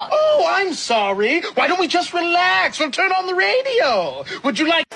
Oh, I'm sorry. Why don't we just relax? We'll turn on the radio. Would you like...